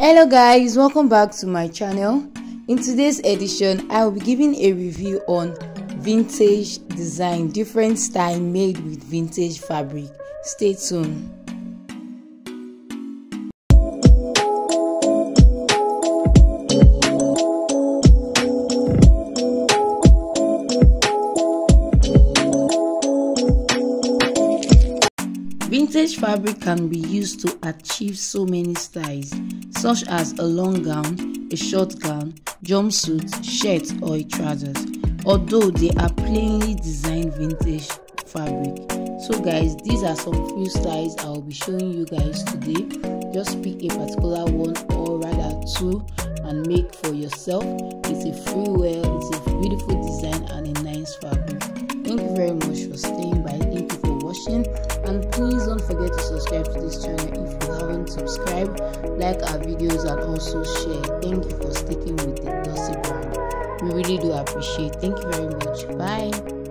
hello guys. Welcome back to my channel. In today's edition i will be giving a review on vintage design different style made with vintage fabric. Stay tuned. Vintage fabric can be used to achieve so many styles, such as a long gown, a short gown, jumpsuit, shirt, or trousers. Although they are plainly designed vintage fabric. So guys, these are some few styles I will be showing you guys today. Just pick a particular one or rather two and make for yourself. It's a free wear, it's a beautiful design and a nice fabric. Thank you very much for staying by. Thank you for watching and please don't forget to subscribe to this channel if haven't like our videos and also share. Thank you for sticking with the Docy brand. We really do appreciate. Thank you very much. Bye